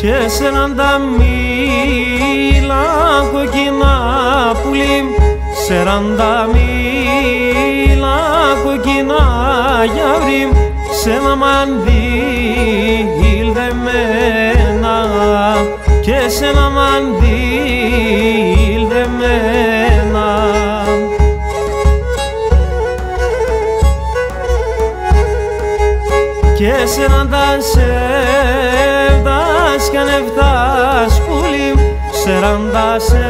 σε έναν τα μήλα κοκκινά πουλί σε έναν τα μήλα κοκκινά γιαύρι σε ένα μαντήλ δεμένα και σε ένα μαντήλ δεμένα και σε έναν τα σεβδάς κι ανεβδάς πουλί σε έναν τα σεβδάς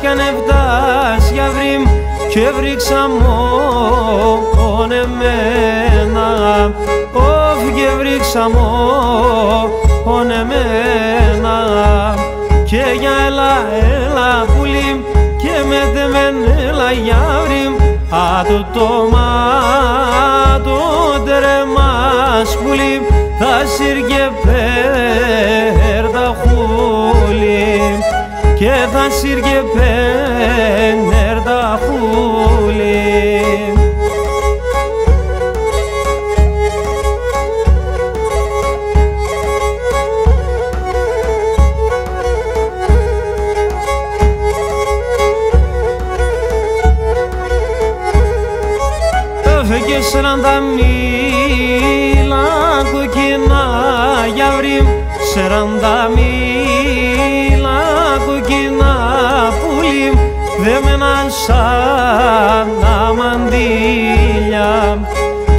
κι ανεβδάς γιαύρι και βρίξα μόν εμένα. Ωφ και βρίξα μόν εμένα. Και για έλα έλα πουλί και με δεμέν έλα γιαύρι άτο το μάτο τερεμάς πουλί θα σύρκε πέρτα χούλι και θα σύρκε πέρτα χούλι. Και σέραν τα γιαύρι σέραν τα μήλα κοκκινά πουλί δεμένα σαν τα μαντήλια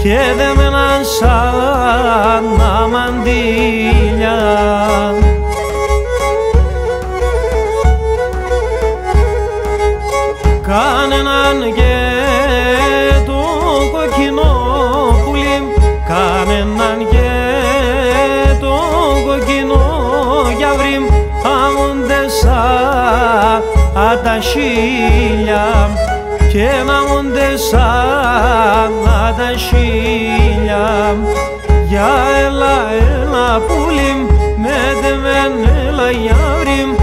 και δεμένα σαν τα μαντήλια Κανέναν και τα χίλια και ναούνται σαν τα χίλια Για έλα έλα πουλί με δεμέν έλα γιαύρι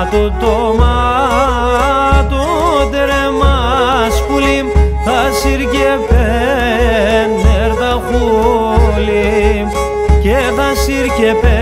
Άτο το μάτο τερεμάς πουλί θα σύρκε πένερ τα χούλι και θα σύρκε πένερ